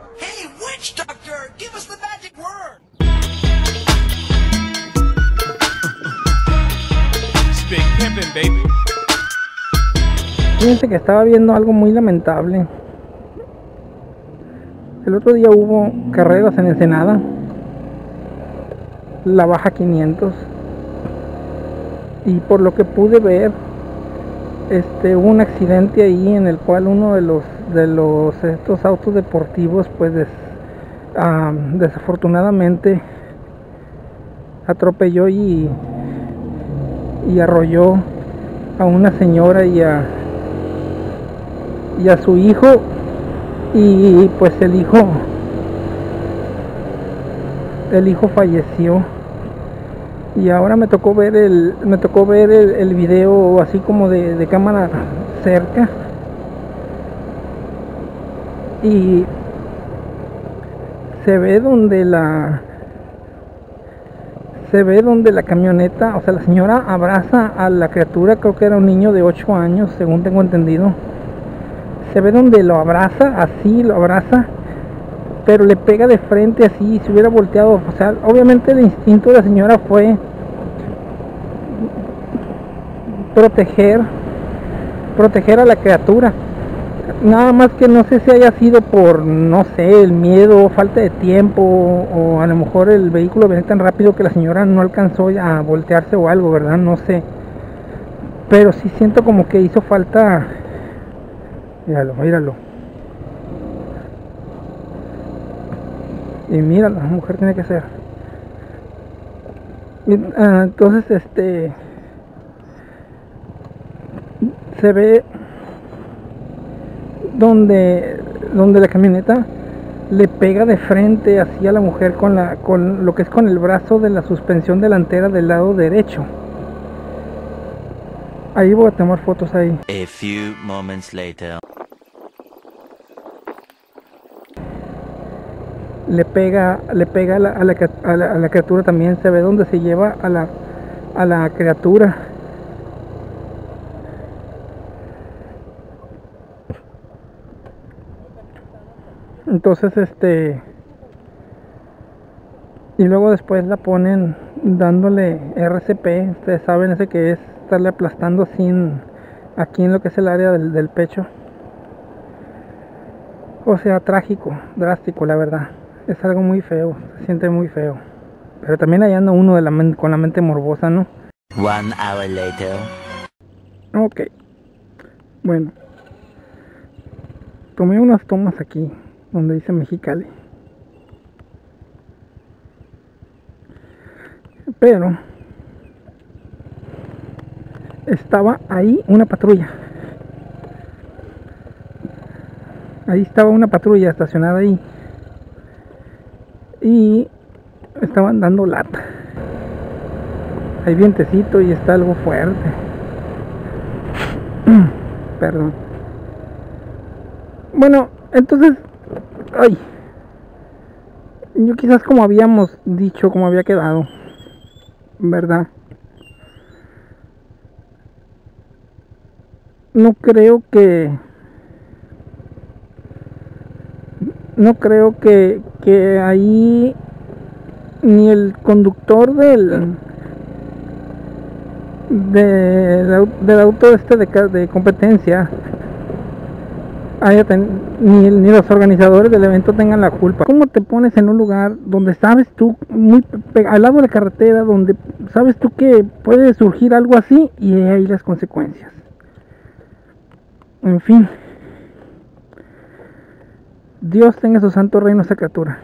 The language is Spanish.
Hey, witch doctor, give us the magic word. It's Big Pimpin', baby. Fíjense que estaba viendo algo muy lamentable. El otro día hubo carreras en Ensenada. La baja 500. Y por lo que pude ver, este hubo un accidente ahí en el cual uno de los de los estos autos deportivos pues des- desafortunadamente atropelló y y arrolló a una señora y a y a su hijo. Y pues el hijo el hijo falleció y ahora me tocó ver el me tocó ver el, video así como de, de cámara cerca y se ve donde la se ve donde la camioneta, o sea, la señora abraza a la criatura, creo que era un niño de 8 años, según tengo entendido. Se ve donde lo abraza, así lo abraza, pero le pega de frente así, si hubiera volteado, o sea, obviamente el instinto de la señora fue proteger, proteger a la criatura. Nada más que no sé si haya sido por, no sé, el miedo, falta de tiempo, o a lo mejor el vehículo venía tan rápido que la señora no alcanzó a voltearse o algo, ¿verdad? No sé. Pero sí siento como que hizo falta. Míralo, míralo. Y mira, la mujer tiene que ser. Ah, Entonces, este. Se ve donde, donde la camioneta le pega de frente así a la mujer con, la, con lo que es con el brazo de la suspensión delantera del lado derecho. Ahí voy a tomar fotos ahí. Le pega, le pega a la, a la a la criatura también, se ve donde se lleva a la, a la criatura. Entonces, este. Y luego después la ponen dándole RCP. Ustedes saben ese que es estarle aplastando sin aquí en lo que es el área del, del pecho. O sea, trágico, drástico, la verdad. Es algo muy feo, se siente muy feo. Pero también ahí anda uno de la con la mente morbosa, ¿no? One hour later. Ok. Bueno. Tomé unas tomas aquí, donde dice Mexicali. Pero estaba ahí una patrulla. Ahí estaba una patrulla estacionada ahí. Y estaban dando lata. Hay vientecito y está algo fuerte. Perdón. Bueno, entonces, ay, yo quizás como habíamos dicho, como había quedado, ¿verdad? No creo que, no creo que, que ahí ni el conductor del del, au- del auto este de, competencia haya ni, ni los organizadores del evento tengan la culpa. ¿Cómo te pones en un lugar donde sabes tú, muy al lado de la carretera, donde sabes tú que puede surgir algo así y ahí las consecuencias? En fin, Dios tenga su santo reino esa criatura.